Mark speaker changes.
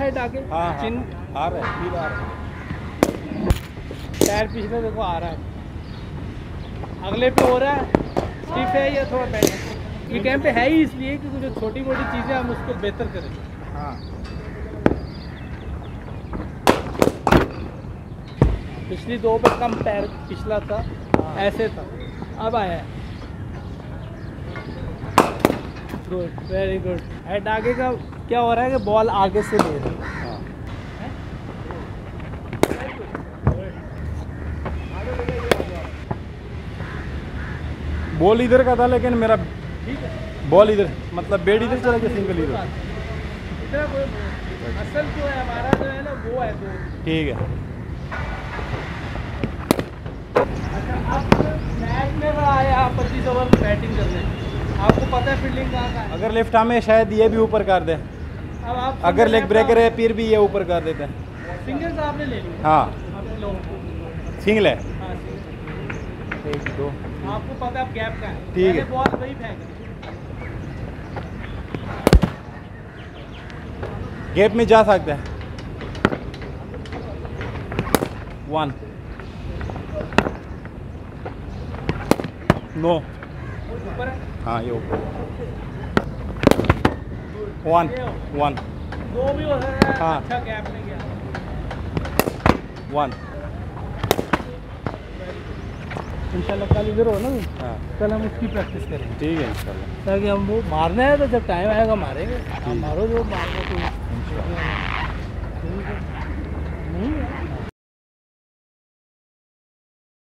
Speaker 1: आगे
Speaker 2: हाँ हाँ
Speaker 1: चिन
Speaker 2: आ रहा है आ रहा है।
Speaker 1: टायर पिछले देखो आ रहा है। अगले पे हो रहा है? स्टिफ है या थोड़ा पहले? ये कैंप पे है ही इसलिए कि जो छोटी मोटी चीज़ें हम उसको बेहतर करें।
Speaker 2: हाँ।
Speaker 1: पिछली दो पे कम पैर पिछला था
Speaker 2: हाँ।
Speaker 1: ऐसे था। अब आया है। गुड वेरी गुड हेड आगे का क्या हो रहा है कि बॉल आगे से ले रहे हैं?
Speaker 2: बॉल इधर का था लेकिन मेरा बॉल इधर मतलब बेड इधर चला गया सिंगल इधर।
Speaker 1: असल जो है हमारा जो है ना वो है दो।
Speaker 2: ठीक है।
Speaker 1: अच्छा आप मैच में अगर आए आप पच्चीस ओवर बैटिंग करने आपको पता है फील्डिंग कहाँ का है?
Speaker 2: अगर लेफ़्ट हमें शायद ये भी ऊपर कर दे।
Speaker 1: अब आप
Speaker 2: अगर लेग ब्रेकर है? फिर भी ये ऊपर कर देते हैं।
Speaker 1: सिंगल आपने ले लिया
Speaker 2: हाँ।
Speaker 1: को?
Speaker 2: सिंगल है?
Speaker 1: हाँ
Speaker 2: एक दो।
Speaker 1: आपको पता है आप गैप का है?
Speaker 2: ठीक है।
Speaker 1: बॉल वही फेंक
Speaker 2: गैप में जा सकते हैं। वन नो
Speaker 1: ऊपर है
Speaker 2: हाँ ये ऊपर वन वन
Speaker 1: दो भी हो हाँ। अच्छा गैप में गया
Speaker 2: वन
Speaker 1: इंशाल्लाह कल इधर हो ना?
Speaker 2: हाँ।
Speaker 1: कल हम उसकी प्रैक्टिस करेंगे।
Speaker 2: ठीक है इंशाल्लाह।
Speaker 1: ताकि हम वो मारना है तो जब टाइम आएगा मारेंगे। हम मारो जो मारो तो
Speaker 2: इंशाल्लाह।